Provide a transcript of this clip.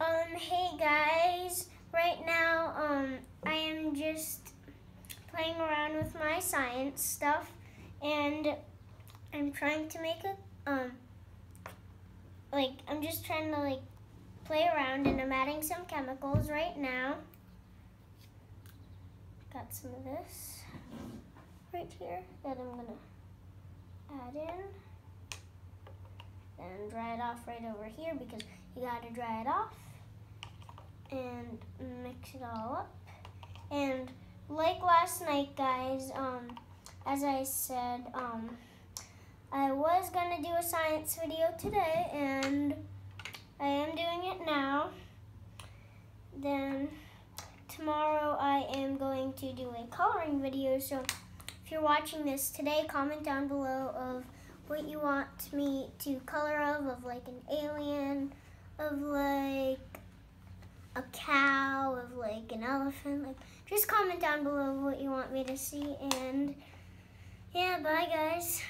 Um, hey guys. Right now, um, I am just playing around with my science stuff, and I'm trying to make a, um, like, I'm just trying to, like, play around, and I'm adding some chemicals right now. Got some of this right here that I'm gonna add in. And dry it off right over here because you gotta dry it off and mix it all up. And like last night, guys, um, as I said, um, I was gonna do a science video today, and I am doing it now. Then tomorrow I am going to do a coloring video. So if you're watching this today, comment down below of what you want me to color of, of like an alien, of like a cow, of like an elephant. Like, just comment down below what you want me to see. And yeah, bye guys.